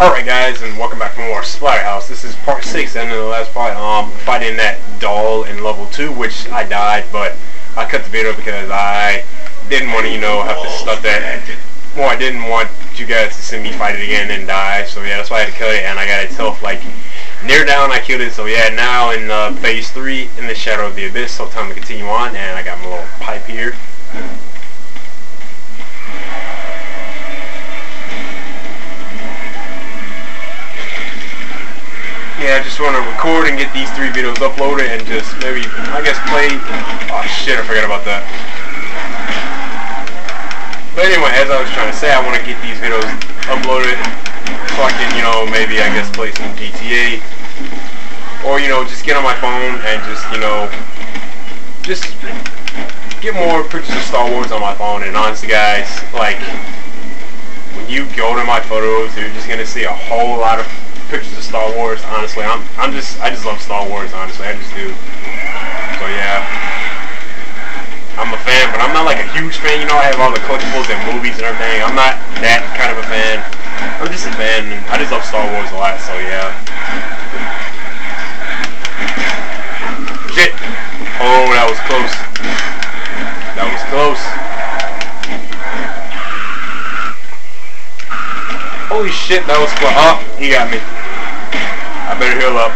Alright guys, and welcome back for more Splatterhouse. This is part 6, and in the last part, um, fighting that doll in level 2, which I died, but I cut the video because I didn't want to, you know, have to start that. Well, I didn't want you guys to see me fight it again and die, so yeah, that's why I had to kill it, and I got itself, like, near down, I killed it, so yeah, now in uh, phase 3, in the Shadow of the Abyss, so time to continue on, and I got my little pipe here. Just want to record and get these three videos uploaded and just maybe, I guess, play. Oh shit, I forgot about that. But anyway, as I was trying to say, I want to get these videos uploaded so I can, you know, maybe, I guess, play some GTA. Or, you know, just get on my phone and just, you know, just get more pictures of Star Wars on my phone. And honestly, guys, like, when you go to my photos, you're just going to see a whole lot of pictures of Star Wars. Honestly, I'm I'm just I just love Star Wars. Honestly, I just do. So yeah, I'm a fan, but I'm not like a huge fan. You know, I have all the collectibles and movies and everything. I'm not that kind of a fan. I'm just a fan. I just love Star Wars a lot. So yeah. Shit. Oh, that was close. That was close. Holy shit, that was close. Oh, he got me. I better heal up.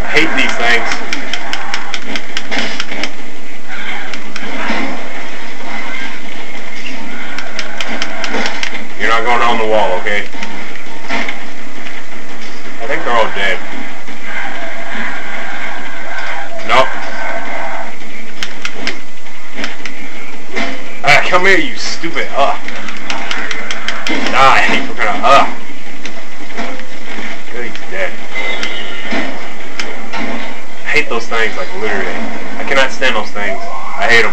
I hate these things. You're not going on the wall, okay? I think they're all dead. Come here, you stupid. Ugh. Die, ah, for crying out. Ugh. Good, he's dead. I hate those things, like, literally. I cannot stand those things. I hate them.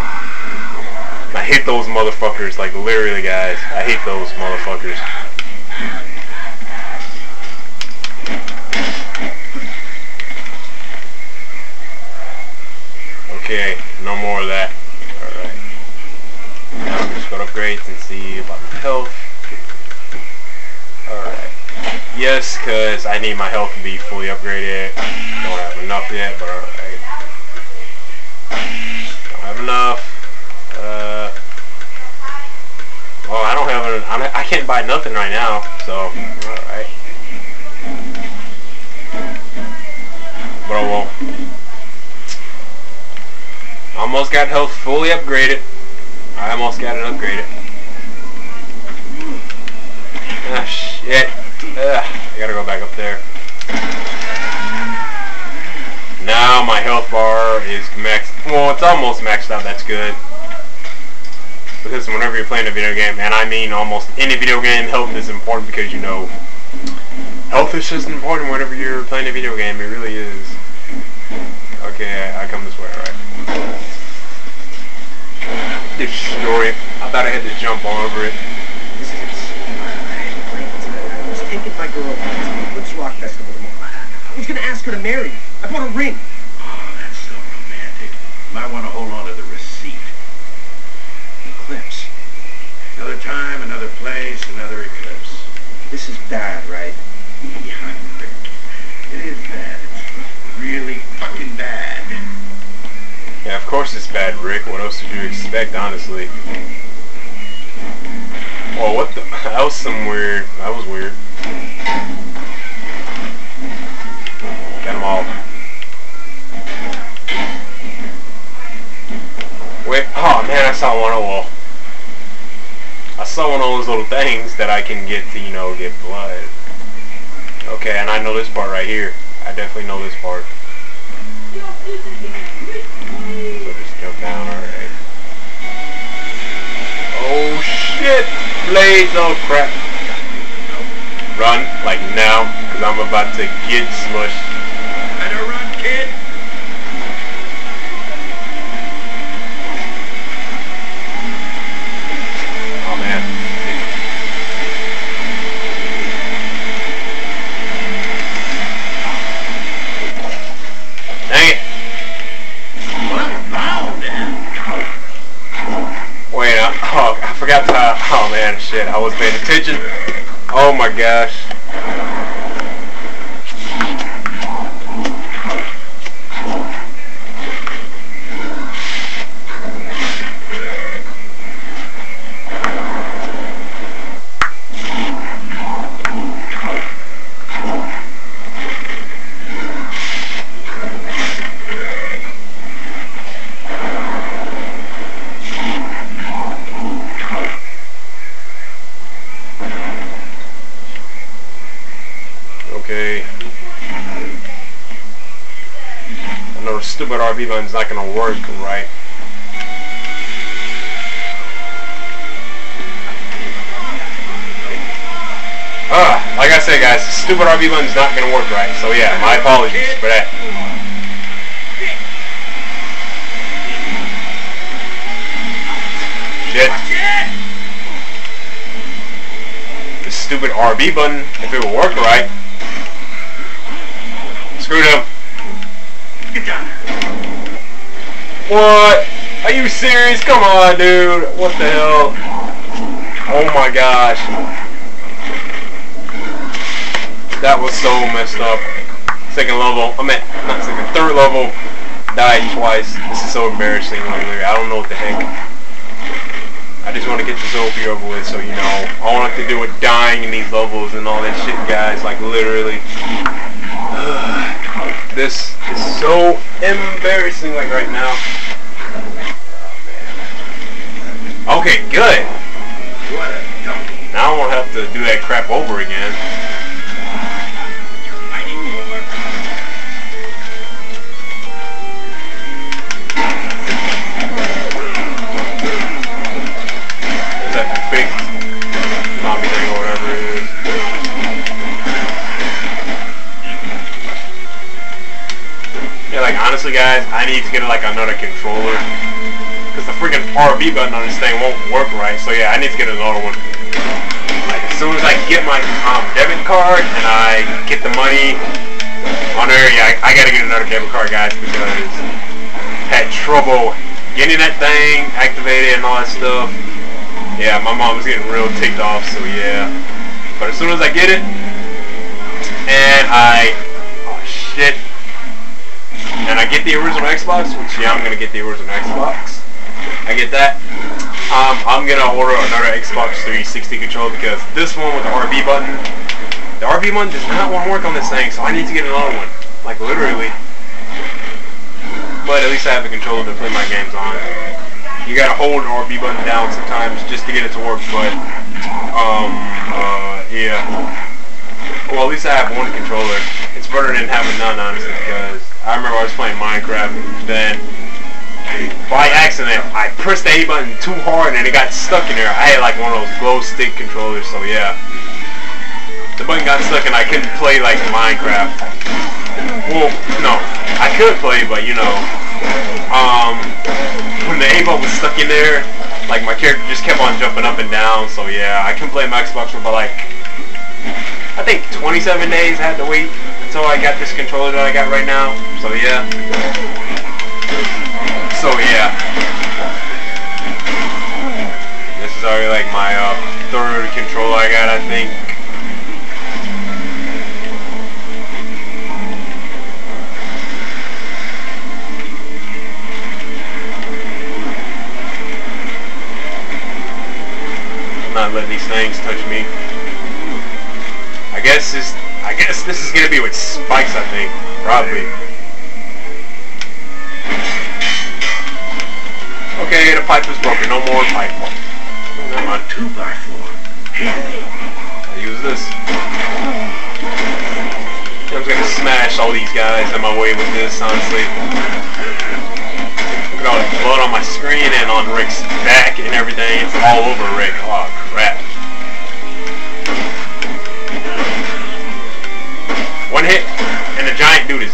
I hate those motherfuckers, like, literally, guys. I hate those motherfuckers. Okay, no more of that. Going to upgrades and see about the health. Alright. Yes, because I need my health to be fully upgraded. Don't have enough yet, but alright. Don't have enough. Uh, well, I don't have an, I'm, I can't buy nothing right now, so, alright. But I will. Almost got health fully upgraded. I almost got it upgraded. Ah, shit. Ugh, I gotta go back up there. Now my health bar is maxed. Well, it's almost maxed out. That's good. Because whenever you're playing a video game, and I mean almost any video game, health is important because you know, health is just important whenever you're playing a video game. It really is. Okay, I, I come this way, alright destroy it. I thought I had to jump over it. He's taking my girl to Woods Rock Festival tomorrow. I was to ask her to marry me. I bought a ring. Oh, that's so romantic. Might want to hold on to the receipt. Eclipse. Another time, another place, another eclipse. This is bad, right? Yeah, it is bad. It's really fucking bad. Yeah, of course it's bad, Rick. What else did you expect, honestly? Oh, what the? That was some weird. That was weird. Get them all. Wait. Oh, man, I saw one. Well. I saw one of those little things that I can get to, you know, get blood. Okay, and I know this part right here. I definitely know this part. Blades, oh crap. Run, like now, because I'm about to get smushed. Better run, kid! forgot to. Oh man, shit! I was paying attention. Oh my gosh. Okay. The stupid RB button's not gonna work right. Ah, like I said guys, stupid RB button's not gonna work right. So yeah, my apologies for that. Shit. The stupid RB button, if it would work right. Screwed him. Get down there. What? Are you serious? Come on, dude. What the hell? Oh my gosh. That was so messed up. Second level. I'm at not second, third level. Died twice. This is so embarrassing. I don't know what the heck. I just want to get this over with, so you know. I don't have to deal with dying in these levels and all that shit, guys. Like literally. this is so embarrassing, like right now. Okay, good. Now I won't have to do that crap over again. Guys, I need to get like another controller because the freaking RB button on this thing won't work right. So yeah, I need to get another one. Like as soon as I get my um, debit card and I get the money on there, yeah, I, I gotta get another debit card, guys, because I had trouble getting that thing activated and all that stuff. Yeah, my mom was getting real ticked off, so yeah. But as soon as I get it, and I, oh shit, and I get the original Xbox, which yeah, I'm gonna get the original Xbox. I get that. Um, I'm gonna order another Xbox 360 controller because this one with the RB button, the RB button does not want to work on this thing, so I need to get another one. Like literally. But at least I have a controller to play my games on. You gotta hold the RB button down sometimes just to get it to work, but um, uh, yeah. Well, at least I have one controller. It's better than having none, honestly, because I remember I was playing Minecraft, then by accident, I pressed the A button too hard and it got stuck in there. I had like one of those glow stick controllers, so yeah. The button got stuck and I couldn't play like Minecraft. Well, no, I could play, but you know, um, when the A button was stuck in there, like my character just kept on jumping up and down. So yeah, I couldn't play my Xbox for about like I think 27 days I had to wait until I got this controller that I got right now. So yeah. So yeah. This is already like my uh, third controller I got, I think. Not letting these things touch me. I guess this I guess this is gonna be with spikes I think. Probably. Okay, the pipe is broken. No more pipe. I'm on Two by four. Handy. I'll use this. I'm just gonna smash all these guys on my way with this, honestly. Look at all the blood on my screen and on Rick's back and everything. It's all over Rick. Oh crap.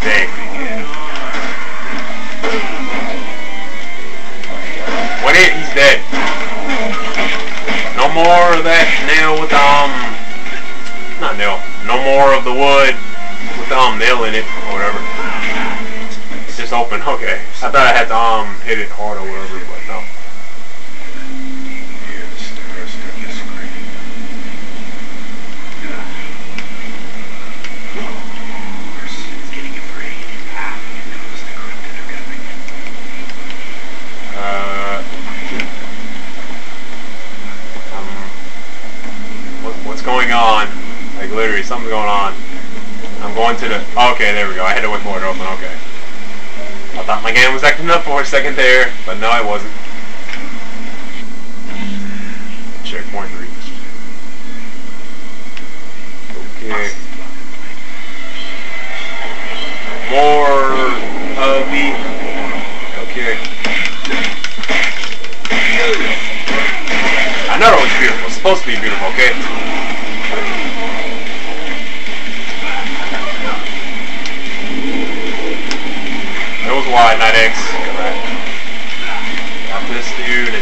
Dude is dead. He's dead. No more of that nail with the um not nail. No more of the wood with the um nail in it or whatever. It's just open, okay. I thought I had to um hit it hard or whatever, but no. Here's the going on? Like literally, something's going on. I'm going to the... Oh, okay, there we go. I had to wait for it to open. Okay. I thought my game was acting up for a second there, but no, it wasn't. Checkpoint reached. Okay. More of the... Okay. I know it was beautiful. It's supposed to be beautiful, okay? Wide, not X. Correct. This dude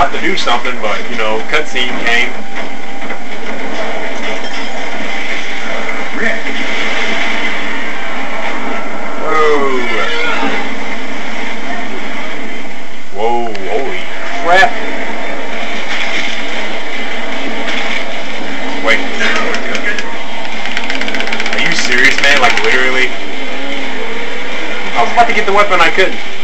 about to do something, but, you know, cutscene came. Rick, Whoa. Whoa, holy crap. Wait, are you serious, man? Like, literally? I was about to get the weapon, I couldn't.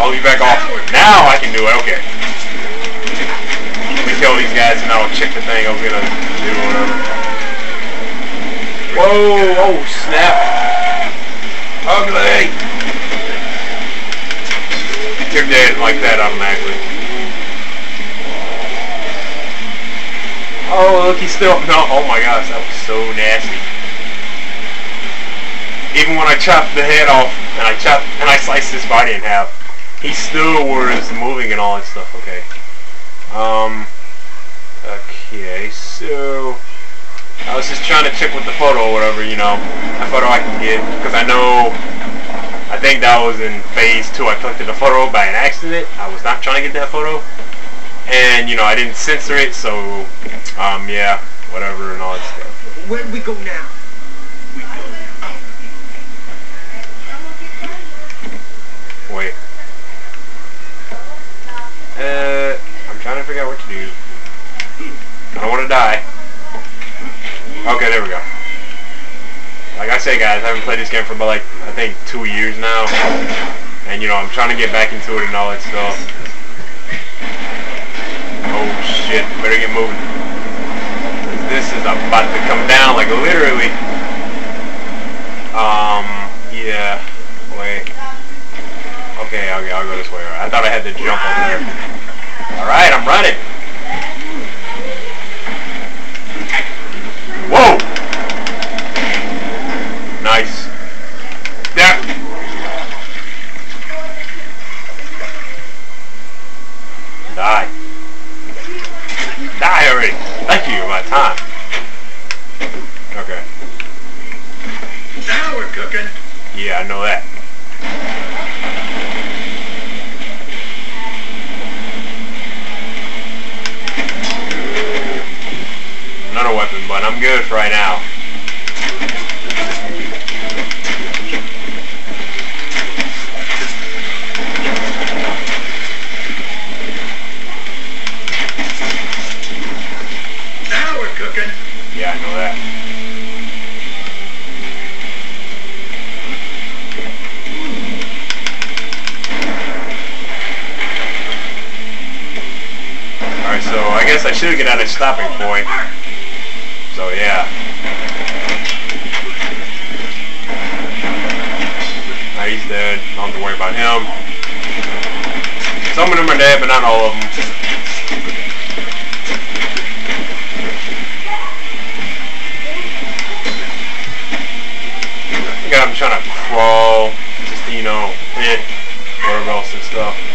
I'll be back off. Now I can do it, okay. Let me kill these guys and I'll check the thing I was gonna do whatever. Whoa, oh snap. Ugly. You're dead like that automatically. Oh, look, he's still, no, oh, oh my gosh, that was so nasty. Even when I chopped the head off, and I chopped, and I sliced his body in half, he still was moving and all that stuff, okay. Um, okay, so, I was just trying to check with the photo or whatever, you know, a photo I can get, because I know, I think that was in phase two, I collected a photo by an accident, I was not trying to get that photo, and, you know, I didn't censor it, so, um, yeah, whatever and all that stuff. Where do we go now? Die. Okay, there we go. Like I say, guys, I haven't played this game for about like I think two years now, and you know I'm trying to get back into it and all that stuff. Oh shit! Better get moving. This is about to come down, like literally. Um, yeah. Wait. Okay, okay, I'll go this way. I thought I had to jump over there. Alright, I'm running. Whoa! Nice. There. Die. Die already. You, time. Okay. Now we're cooking. Yeah, I know that. Another weapon, but I'm good for right. Now guess I should get out of stopping point. So yeah. Now he's dead. Don't have to worry about him. Some of them are dead, but not all of them. I'm trying to crawl, just, you know, hit whatever else and stuff.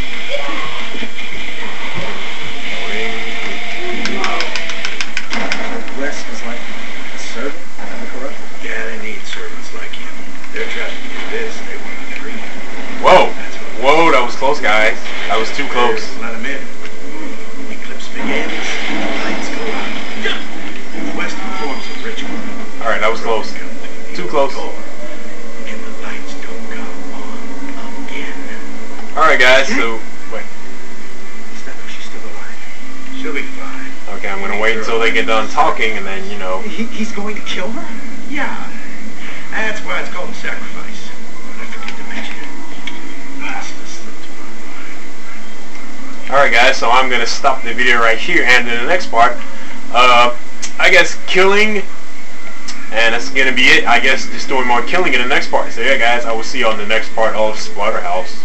Close, guys. That was too close. Let them in. Eclipse begins. The lights go out. The West performs a ritual. All right, that was close. Too close. And the lights don't come on again. All right, guys. So hmm? wait. Is that she's still alive? She'll be fine. Okay, I'm gonna wait until they get done talking, and then you know. He, he's going to kill her? Yeah. That's why it's called a sacrifice. My mind. All right, guys. So I'm gonna stop the video right here, and in the next part, uh, I guess killing, and that's gonna be it. I guess just doing more killing in the next part. So yeah, guys, I will see you on the next part of Splatterhouse.